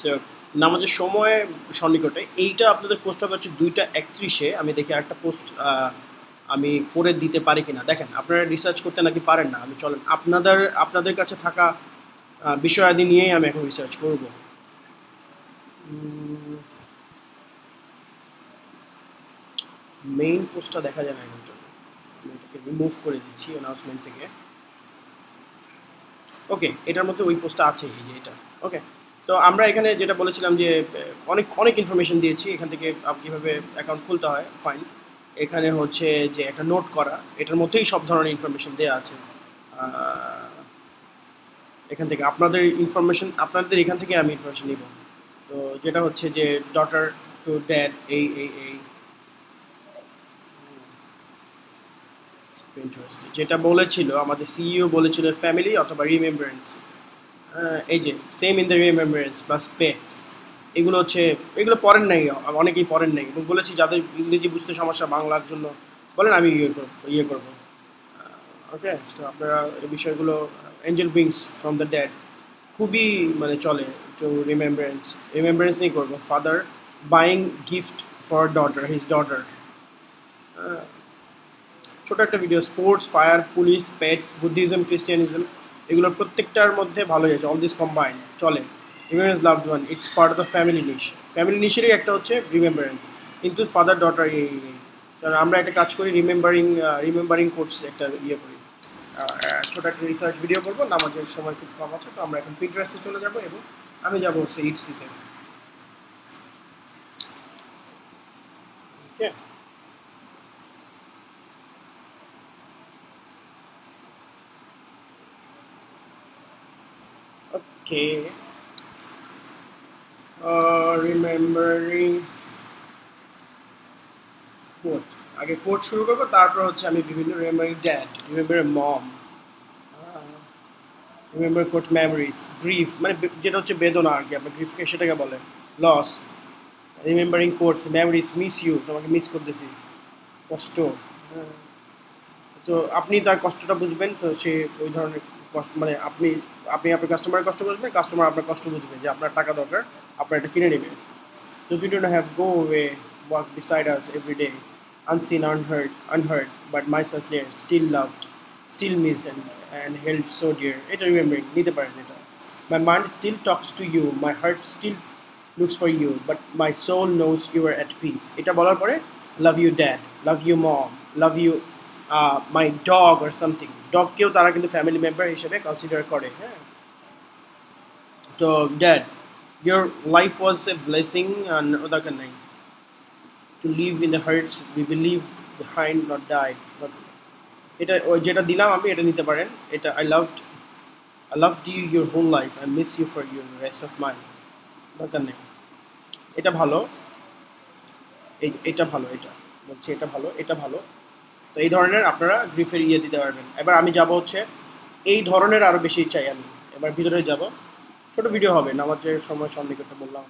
So, নামাজের সময় সন্নিকটে এইটা আপনাদের পোস্ট হবে হচ্ছে দুইটা একত্রিশে আমি দেখি একটা পোস্ট আমি করে দিতে পারি কিনা। দেখেন আপনারা রিসার্চ করতে নাকি পারেন না আমি চলেন আপনাদের আপনাদের কাছে থাকা বিষয়াদি নিয়েই আমি এখন রিসার্চ করব। মেইন পোস্টটা দেখা যায় না এখন আমি এটাকে রিমুভ করে দিচ্ছি অ্যানাউন্সমেন্ট থেকে। ওকে এটার মধ্যে ওই পোস্টটা আছে এই যে এটা। ওকে তো আমরা এখানে যেটা বলেছিলাম যে, অনেক অনেক ইনফরমেশন দিয়েছি, এখান থেকে কীভাবে অ্যাকাউন্ট খুলতে হয় ফাইন এখানে হচ্ছে যে একটা নোট করা, এটার মধ্যেই সব ধরনের ইনফরমেশন দেওয়া আছে। এখান থেকে আপনাদের ইনফরমেশন আপনাদের এখান থেকে আমি ইনফরমেশন নিব। তো যেটা হচ্ছে যে ডটার টু ড্যাড এই এই এই যেটা বলেছিল, আমাদের সিইও বলেছিল ফ্যামিলি অথবা রিমেম্বারেন্স এই যে সেম ইন দ্য রিমেম্বারেন্স বা পেটস এগুলো হচ্ছে, এগুলো পড়েন নাই, অনেকেই পড়েন নাই। এবং বলেছি, যাদের ইংরেজি বুঝতে সমস্যা বাংলার জন্য, বলেন আমি ইয়ে করব ইয়ে করব। ওকে তো আপনারা এই বিষয়গুলো angel wings from the dad খুবই মানে চলে টু রিমেম্বারেন্স রিমেম্বারেন্স নিয়ে করব। Father buying gift for daughter his daughter ছোটো একটা video sports fire police pets Buddhism Christianism এগুলোর প্রত্যেকটার মধ্যে ভালো হয়েছে অল দিস কম্বাইন্ড চলে। Remembrance loved one it's part of the family niche family নিশেরই একটা হচ্ছে রিমেম্বারেন্স কিন্তু ফাদার ডটার এই। কারণ আমরা একটা কাজ করি রিমেম্বারিং রিমেম্বারিং কোর্স একটা ইয়ে করি। ছোট একটা রিসার্চ ভিডিও করব, নামাজের সময় খুব কম আছে, তো আমরা এখন পিন্টারেস্টে চলে যাব এবং আমি যাব হচ্ছে ইটসিতে okay Okay. Uh, remembering quote আগে কোট শুরু করব তারপর হচ্ছে আমি বিভিন্ন remembering dad remember mom remember quote memories grief মানে যেটা হচ্ছে বেদনা আর কি আপনার গ্রিফকে সেটাকে বলে loss remembering quotes memories miss you তোমাকে মিস করতেছি কষ্ট হ্যাঁ। তো আপনি তার কষ্টটা বুঝবেন তো সে ওই ধরনের মানে আপনি আপনি আপনার কাস্টমারের কষ্ট বুঝবেন কাস্টমার আপনার কষ্ট বুঝবে যে আপনার টাকা দরকার আপনার এটা কিনে নেবে Those we don't have go away, walk beside us every day, unseen, unheard, unheard, but myself near, still loved, still missed and, and held so dear. এটা remembering, নিতে পারেন এটা. My mind still talks to you, my heart still looks for you, but my soul knows you are at peace. এটা বলার পরে love you dad, love you mom, love you my dog R something ডগকেও তারা কিন্তু family member হিসেবে consider করে হ্যাঁ? তো dad your life was a blessing দরকার নাই? To live in the hearts we be leave behind not die এটা, ওই যেটা দিলাম আপনি এটা নিতে পারেন। এটা I love I love to you your home life I miss you for your rest of my দরকার নেই? এটা ভালো। এই, এটা ভালো, এটা। বলছি, এটা ভালো এটা ভালো। তো এই ধরনের আপনারা গ্রিফের ইয়ে দিতে পারবেন। এবার আমি যাব হচ্ছে, এই ধরনের আরও বেশি চাই আমি। এবার ভিতরে যাব। ছোট ভিডিও হবে, নামাজের সময় সন্নিকটে বললাম।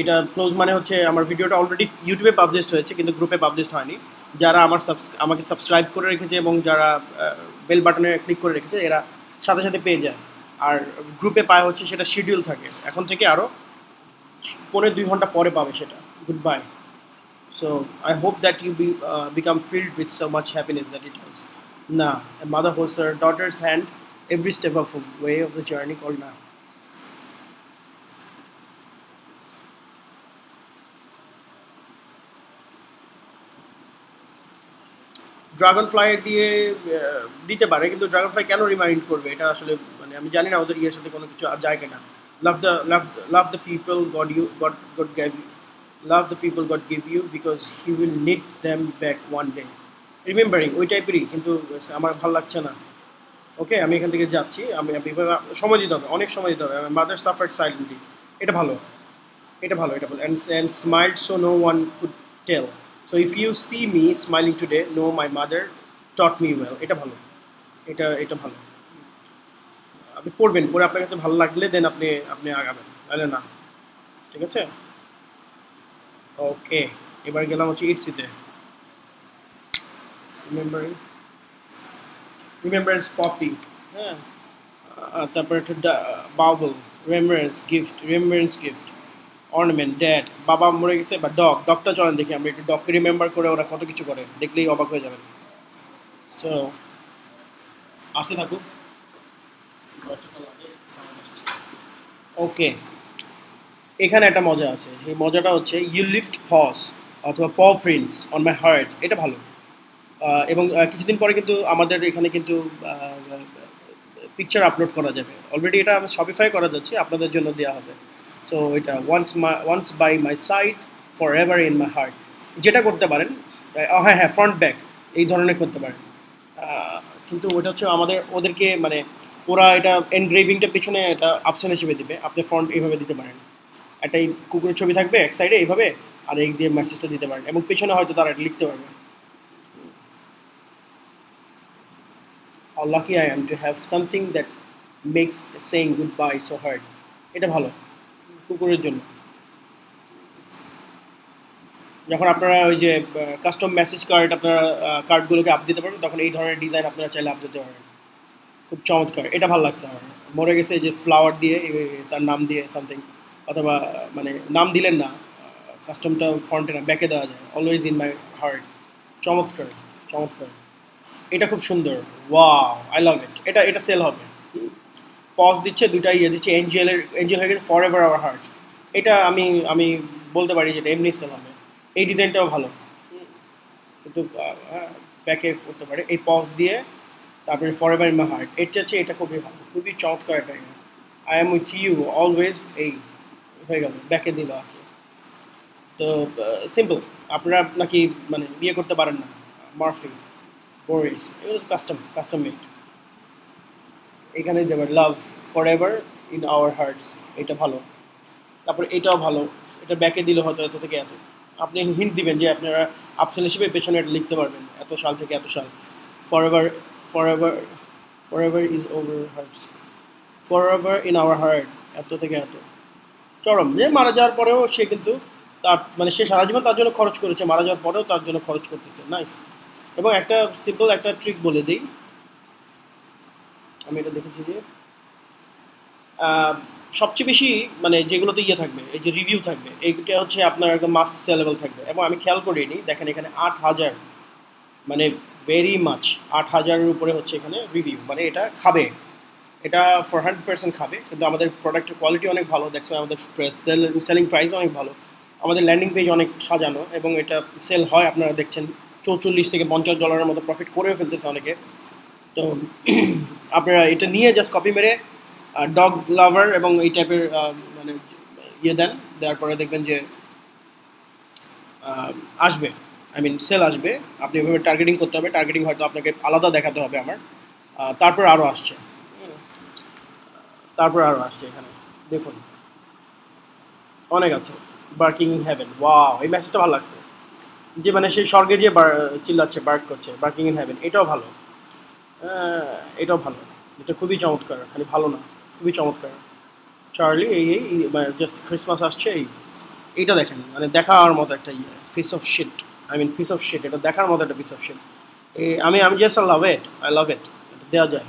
এটা ক্লোজ মানে হচ্ছে আমার ভিডিওটা অলরেডি ইউটিউবে পাবলিশড হয়েছে, কিন্তু গ্রুপে পাবলিশড হয়নি। যারা আমার আমাকে সাবস্ক্রাইব করে রেখেছে এবং যারা বেল বাটনে ক্লিক করে রেখেছে, এরা সাথে সাথে পেয়ে যায়। আর গ্রুপে পায় হচ্ছে সেটা শিডিউল থাকে। এখন থেকে আরও পনেরো দুই ঘণ্টা পরে পাবে সেটা। Good bye So I hope that you be, uh, become filled with so much happiness that it has. Na, a mother holds her daughter's hand every step of the way of the journey called Na. Dragonfly দিয়ে দিতে পারে কিন্তু dragon fly কেন remind করবে এটা আসলে মানে আমি জানি না ওদের ইয়ের সাথে কোনো কিছু যায় কিনা love the love love the people God you God God gave you love the people God give you because He will need them back one day. Remembering ওই টাইপেরই কিন্তু আমার ভালো লাগছে না। ওকে আমি এখান থেকে যাচ্ছি, আমি সময় দিতে হবে, অনেক সময় দিতে হবে। মাদার সাফার্ড সাইলেন্টলি এটা ভালো। এটা ভালো এটা ভালো। And and smile so no one could tell so if you see me smiling today know my mother taught me well এটা ভালো। এটা এটা ভালো। আপনি পড়বেন, পড়ে আপনার কাছে ভালো লাগলে দেন আপনি আপনি আগাবেন। তাহলে না। ঠিক আছে? ওকে এবার গেলাম হচ্ছে ইটসিতে। রিমেম্বারিং রিমেম্বারেন্স পপি হ্যাঁ। তারপরে একটু bauble remembrance gift remembrance gift ornament dad বাবা মরে গেছে বা ডগ ডগটা চলেন দেখি আমরা একটু ডগকে রিমেম্বার করে ওরা কত কিছু করে দেখলেই অবাক হয়ে যাবেন। তো আসতে থাকুক। ওকে এখানে একটা মজা আছে। সেই মজাটা হচ্ছে ইউ লিফট পস অথবা প প্রিন্টস অন মাই হার্ট এটা ভালো। এবং কিছুদিন পরে কিন্তু আমাদের এখানে কিন্তু পিকচার আপলোড করা যাবে। অলরেডি এটা শপিফাই করা যাচ্ছে, আপনাদের জন্য দেওয়া হবে। সো এটা once my once by my side forever in my heart যেটা করতে পারেন হ্যাঁ হ্যাঁ ফ্রন্ট ব্যাক এই ধরনের করতে পারেন। কিন্তু ওটা হচ্ছে আমাদের, ওদেরকে মানে ওরা এটা এনগ্রেভিংটা পিছনে এটা অপশন হিসেবে দিবে। আপনি ফ্রন্ট এইভাবে দিতে পারেন। একটা কুকুরের ছবি থাকবে এক সাইডে এইভাবে, আর এই দিয়ে মেসেজটা দিতে পারেন। এবং পেছনে হয়তো তারা এটা লিখতে পারবে। How lucky I am to have something that makes saying goodbye so hard. এটা ভালো, কুকুরের জন্য। যখন আপনারা ওই যে কাস্টম মেসেজ কার্ড আপনারা কার্ডগুলোকে আপ দিতে পারবেন, তখন এই ধরনের ডিজাইন আপনারা চাইলে আপ দিতে পারেন খুব চমৎকার। এটা ভালো লাগছে আমার। মরে গেছে যে ফ্লাওয়ার দিয়ে তার নাম দিয়ে সামথিং অথবা মানে নাম দিলেন না কাস্টমটা ফ্রন্টে না ব্যাকে দেওয়া যায়। অলওয়েজ ইন মাই হার্ট চমৎকার চমৎকার। এটা খুব সুন্দর। ওয়াও আই লাভ ইট এটা এটা সেল হবে। পজ দিচ্ছে দুটা ইয়ে দিচ্ছে এনজিএলের এনজিএল হয়ে গেছে ফর এভার আওয়ার হার্টস এটা আমি আমি বলতে পারি যেটা এমনি সেল হবে। এই ডিজাইনটাও ভালো। কিন্তু ব্যাকে করতে পারে। এই পজ দিয়ে, তারপরে forever in my heart এটা হচ্ছে এটা খুবই ভালো। খুবই চমৎকার একটা I am with you always এই। হয়ে গেল ব্যাকে দিল আর কি। তো সিম্পল আপনারা নাকি মানে বিয়ে করতে পারেন না। মার্ফি বোরিস এগুলো কাস্টম কাস্টম মেড এখানে দেবেন love forever in our hearts এটা ভালো। তারপর এটাও ভালো, এটা ব্যাকে দিলে হয়তো এত থেকে এত। আপনি হিন্ট দিবেন যে আপনারা অপশন হিসেবে পেছনে এটা লিখতে পারবেন, এত সাল থেকে এত সাল। Forever forever forever is over hearts forever in our heart এত থেকে এত। চরম। যে মারা যাওয়ার পরেও সে কিন্তু তার মানে সে সারা জীবন তার জন্য খরচ করেছে, মারা যাওয়ার পরেও তার জন্য খরচ করতেছে। নাইস এবং একটা সিম্পল একটা ট্রিক বলে দিই। আমি এটা দেখেছি যে সবচেয়ে বেশি মানে যেগুলোতে ইয়ে থাকবে, এই যে রিভিউ থাকবে, এইটা হচ্ছে আপনার একদম মাস সেলেবল থাকবে। এবং আমি খেয়াল করিনি, দেখেন এখানে আট হাজার মানে ভেরি মাছ আট হাজারের উপরে হচ্ছে এখানে রিভিউ মানে এটা খাবে। এটা ফর হান্ড্রেড পার্সেন্ট খাবে, কিন্তু আমাদের প্রোডাক্টের কোয়ালিটি অনেক ভালো দেখছেন আমাদের সেল প্রাইস অনেক ভালো। আমাদের ল্যান্ডিং পেজ অনেক সাজানো এবং এটা সেল হয়, আপনারা দেখছেন, চৌচল্লিশ থেকে পঞ্চাশ ডলারের মতো প্রফিট করেও ফেলতেছে অনেকে। তো আপনারা এটা নিয়ে জাস্ট কপি মেরে ডগ লাভার এবং এই টাইপের মানে ইয়ে দেন, দেওয়ার পরে দেখবেন যে আসবে। আই মিন সেল আসবে। আপনি এভাবে টার্গেটিং করতে হবে। টার্গেটিং হয়তো আপনাকে আলাদা দেখাতে হবে আমার। তারপর আরও আসছে। তারপর আরও আসছে এখানে। দেখুন। অনেক আছে। বার্কিং ইন হ্যাভেন ওয়াও এই মেসেজটা ভালো লাগছে। যে মানে সেই স্বর্গে যে চিল্লাচ্ছে বার্ক করছে বার্কিং ইন হ্যাভেন এটাও ভালো। এটাও ভালো। এটা খুবই চমৎকার, খালি ভালো না, খুবই চমৎকার। চার্লি এই এই মানে জাস্ট ক্রিসমাস আসছে, এই, এইটা দেখেন। মানে দেখার মতো একটা ইয়ে piece of shit I mean piece of shit এটা দেখার মতো একটা পিস অফ শিট এই আমি আমি just I love it I love it এটা দেওয়া যায়।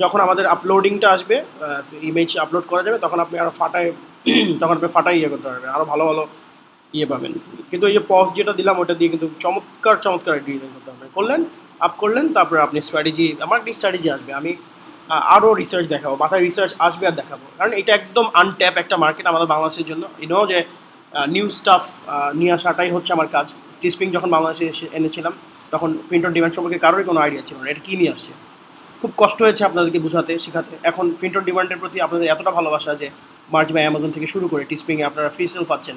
যখন আমাদের আপলোডিংটা আসবে ইমেজ আপলোড করা যাবে, তখন আপনি আরও ফাটায়, তখন আপনি ফাটাই ইয়ে করতে পারবেন আরও ভালো ভালো ইয়ে পাবেন। কিন্তু এই যে পজ যেটা দিলাম, ওটা দিয়ে কিন্তু চমৎকার চমৎকার ডিজাইন করতে পারবেন করলেন আপ করলেন, তারপরে আপনি স্ট্র্যাটেজি মার্কেটিং স্ট্র্যাটেজি আসবে। আমি আরও রিসার্চ দেখাবো, মাথায় রিসার্চ আসবে আর দেখাবো। কারণ এটা একদম আনট্যাপ একটা মার্কেট আমাদের বাংলাদেশের জন্য। ইনো যে নিউ স্টাফ নিয়ে আসাটাই হচ্ছে আমার কাজ। টিস্পিং যখন বাংলাদেশে এসে এনেছিলাম, তখন প্রিন্ট ডিমান্ড সম্পর্কে কারোরই কোনো আইডিয়া ছিল না। এটা কী নিয়ে আসছে? খুব কষ্ট হয়েছে আপনাদেরকে বোঝাতে, শেখাতে। এখন প্রিন্ট অন ডিমান্ডের প্রতি আপনাদের এতটা ভালোবাসা যে মার্চ বা অ্যামাজন থেকে শুরু করে টিস্পিংয়ে আপনারা ফ্রি সেল পাচ্ছেন।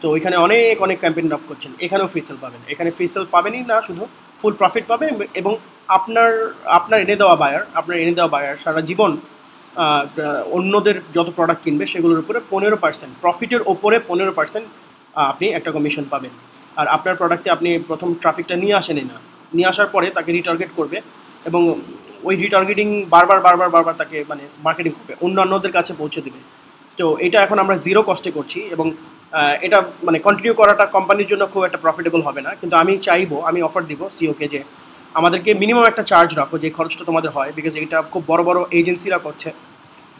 তো ওইখানে অনেক অনেক ক্যাম্পেইন আপ করছেন। এখানেও ফ্রি সেল পাবেন। এখানে ফ্রি সেল পাবেনই না, শুধু ফুল প্রফিট পাবেন এবং আপনার আপনার এনে দেওয়া বায়ার আপনার এনে দেওয়া বায়ার সারা জীবন অন্যদের যত প্রোডাক্ট কিনবে সেগুলোর উপরে পনেরো পার্সেন্ট প্রফিটের ওপরে পনেরো পার্সেন্ট আপনি একটা কমিশন পাবেন। আর আপনার প্রোডাক্টে আপনি প্রথম ট্রাফিকটা নিয়ে আসেনই না। নিয়ে আসার পরে তাকে রিটার্গেট করবে এবং ওই রিটার্গেটিং বারবার বারবার বারবার তাকে মানে মার্কেটিং করবে, অন্যান্যদের কাছে পৌঁছে দেবে। তো এটা এখন আমরা জিরো কস্টে করছি এবং এটা মানে কন্টিনিউ করাটা কোম্পানির জন্য খুব একটা প্রফিটেবল হবে না। কিন্তু আমি চাইব, আমি অফার দিব সিওকে যে আমাদেরকে মিনিমাম একটা চার্জ রাখো, যে খরচটা তোমাদের হয় বিকজ এটা খুব বড় বড় এজেন্সিরা করছে।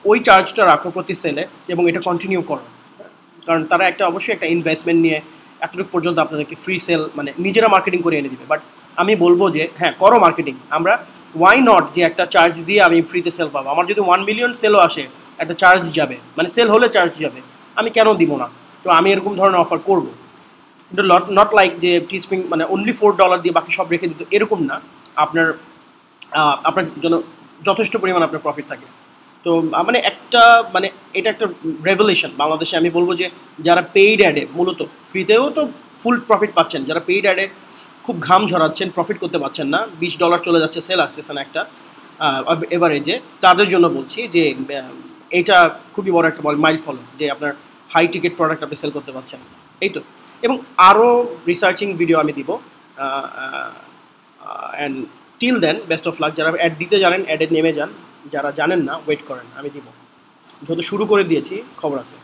ওই চার্জটা রাখো প্রতি সেলে এবং এটা কন্টিনিউ করো। কারণ তারা একটা, অবশ্যই একটা ইনভেস্টমেন্ট নিয়ে এতটুকু পর্যন্ত আপনাদেরকে ফ্রি সেল মানে নিজেরা মার্কেটিং করে এনে দিবে। বাট আমি বলব যে হ্যাঁ করো মার্কেটিং আমরা ওয়াই নট যে একটা চার্জ দিয়ে আমি ফ্রিতে সেল পাবো? আমার যদি ওয়ান মিলিয়ন সেলও আসে, একটা চার্জ যাবে। মানে সেল হলে চার্জ যাবে। আমি কেন দিব না? তো আমি এরকম ধরনের অফার করব। কিন্তু নট লাইক যে টিস্পিং মানে অনলি ফোর ডলার দিয়ে বাকি সব রেখে দিত, এরকম না। আপনার আপনার জন্য যথেষ্ট পরিমাণ আপনার প্রফিট থাকে। তো মানে একটা মানে এটা একটা রেভলিউশন বাংলাদেশে আমি বলব যে, যারা পেইড অ্যাডে মূলত ফ্রিতেও তো ফুল প্রফিট পাচ্ছেন। যারা পেইড অ্যাডে খুব ঘাম ঝরাচ্ছেন প্রফিট করতে পারছেন না। বিশ ডলার চলে যাচ্ছে সেল আসতেছে না একটা। এভারেজে তাদের জন্য বলছি যে এটা খুবই বড় একটা মাইল ফলো যে আপনার হাই টিকিট প্রোডাক্ট আপনি সেল করতে পারছেন। এই তো। এবং আরও রিসার্চিং ভিডিও আমি দিব। And till then best of luck যারা অ্যাড দিতে জানেন অ্যাডে নেমে যান। যারা জানেন না ওয়েট করেন, আমি দিব। যেহেতু শুরু করে দিয়েছি, খবর আছে।